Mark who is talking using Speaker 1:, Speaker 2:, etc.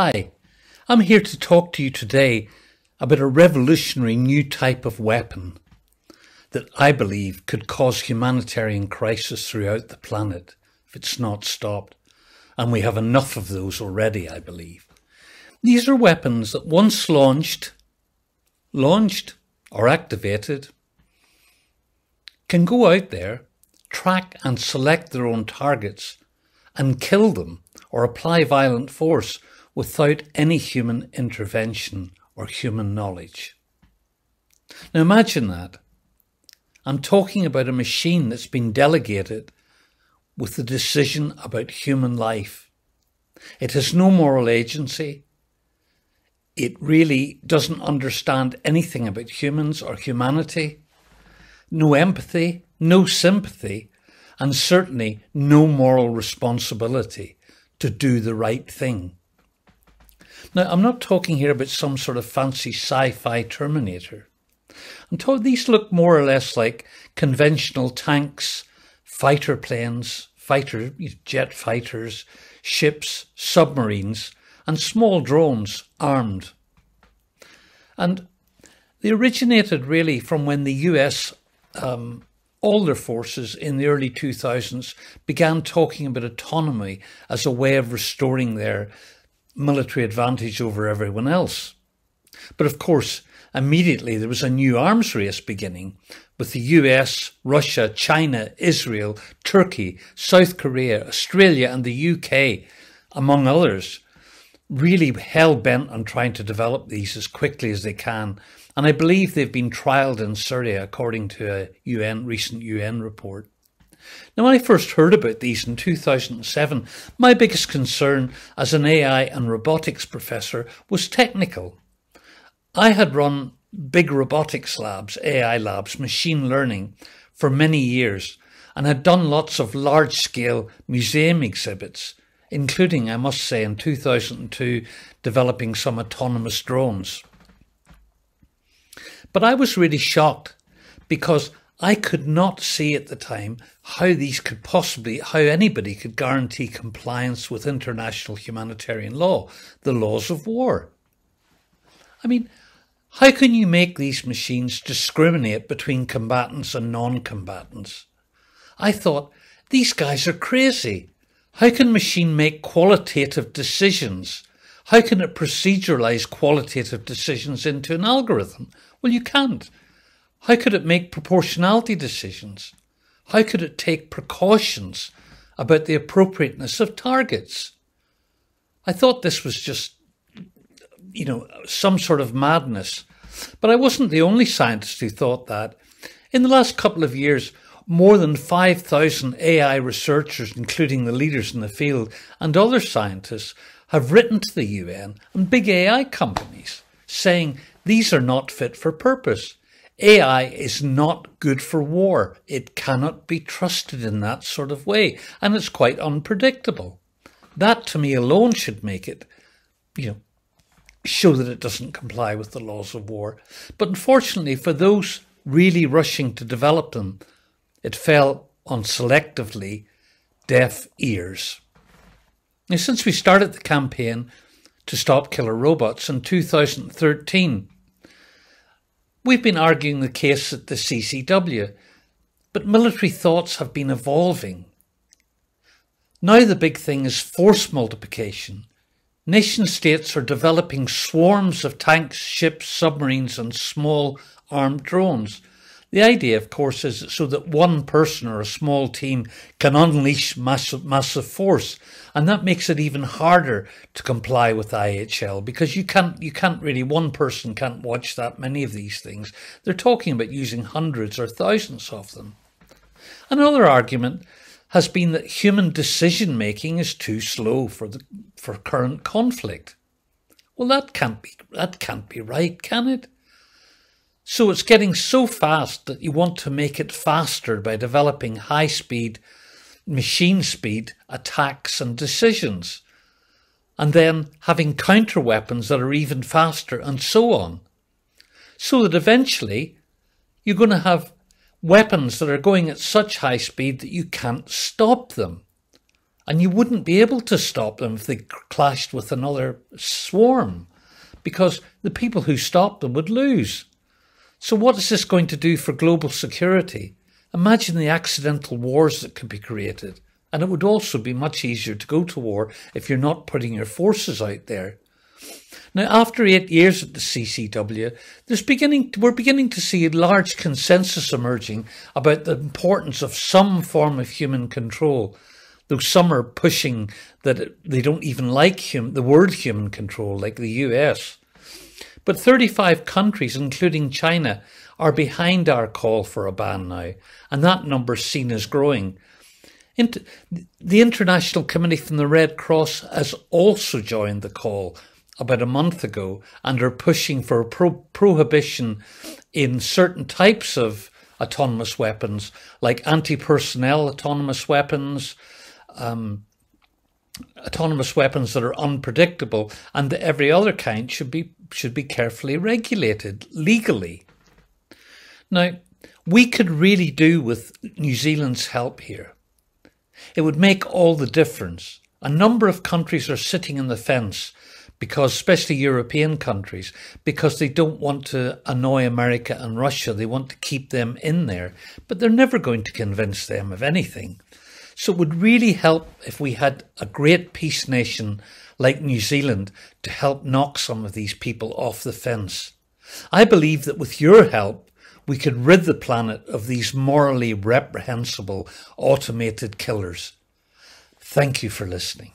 Speaker 1: Hi, I'm here to talk to you today about a revolutionary new type of weapon that I believe could cause humanitarian crisis throughout the planet if it's not stopped. And we have enough of those already, I believe. These are weapons that once launched, launched or activated, can go out there, track and select their own targets and kill them or apply violent force without any human intervention or human knowledge. Now imagine that. I'm talking about a machine that's been delegated with the decision about human life. It has no moral agency. It really doesn't understand anything about humans or humanity. No empathy, no sympathy, and certainly no moral responsibility to do the right thing. Now, I'm not talking here about some sort of fancy sci fi Terminator. I'm told these look more or less like conventional tanks, fighter planes, fighter jet fighters, ships, submarines, and small drones armed. And they originated really from when the US um, all their forces in the early 2000s began talking about autonomy as a way of restoring their military advantage over everyone else. But of course, immediately there was a new arms race beginning with the US, Russia, China, Israel, Turkey, South Korea, Australia, and the UK, among others, really hell bent on trying to develop these as quickly as they can. And I believe they've been trialled in Syria, according to a UN recent UN report. Now, when I first heard about these in 2007, my biggest concern as an AI and robotics professor was technical. I had run big robotics labs, AI labs, machine learning for many years and had done lots of large scale museum exhibits, including, I must say, in 2002, developing some autonomous drones. But I was really shocked because I could not see at the time how these could possibly, how anybody could guarantee compliance with international humanitarian law, the laws of war. I mean, how can you make these machines discriminate between combatants and non combatants? I thought, these guys are crazy. How can machine make qualitative decisions? How can it proceduralize qualitative decisions into an algorithm? Well, you can't. How could it make proportionality decisions? How could it take precautions about the appropriateness of targets? I thought this was just, you know, some sort of madness. But I wasn't the only scientist who thought that. In the last couple of years, more than 5,000 AI researchers, including the leaders in the field and other scientists, have written to the UN and big AI companies saying these are not fit for purpose. AI is not good for war. It cannot be trusted in that sort of way, and it's quite unpredictable. That to me alone should make it, you know, show that it doesn't comply with the laws of war. But unfortunately, for those really rushing to develop them, it fell on selectively deaf ears. Now, since we started the campaign to stop killer robots in 2013, We've been arguing the case at the CCW, but military thoughts have been evolving. Now the big thing is force multiplication. Nation states are developing swarms of tanks, ships, submarines, and small armed drones the idea, of course, is so that one person or a small team can unleash massive, massive force, and that makes it even harder to comply with IHL because you can't, you can't really, one person can't watch that many of these things. They're talking about using hundreds or thousands of them. Another argument has been that human decision making is too slow for the for current conflict. Well, that can't be that can't be right, can it? So it's getting so fast that you want to make it faster by developing high speed, machine speed attacks and decisions. And then having counter weapons that are even faster and so on. So that eventually you're going to have weapons that are going at such high speed that you can't stop them. And you wouldn't be able to stop them if they clashed with another swarm because the people who stopped them would lose. So, what is this going to do for global security? Imagine the accidental wars that could be created. And it would also be much easier to go to war if you're not putting your forces out there. Now, after eight years at the CCW, there's beginning, we're beginning to see a large consensus emerging about the importance of some form of human control. Though some are pushing that they don't even like hum, the word human control, like the US. But 35 countries, including China, are behind our call for a ban now, and that number is seen as growing. The International Committee from the Red Cross has also joined the call about a month ago and are pushing for a pro- prohibition in certain types of autonomous weapons, like anti personnel autonomous weapons, um, autonomous weapons that are unpredictable, and every other kind should be should be carefully regulated legally. Now, we could really do with New Zealand's help here. It would make all the difference. A number of countries are sitting in the fence because, especially European countries, because they don't want to annoy America and Russia. They want to keep them in there, but they're never going to convince them of anything. So it would really help if we had a great peace nation like New Zealand to help knock some of these people off the fence. I believe that with your help, we could rid the planet of these morally reprehensible automated killers. Thank you for listening.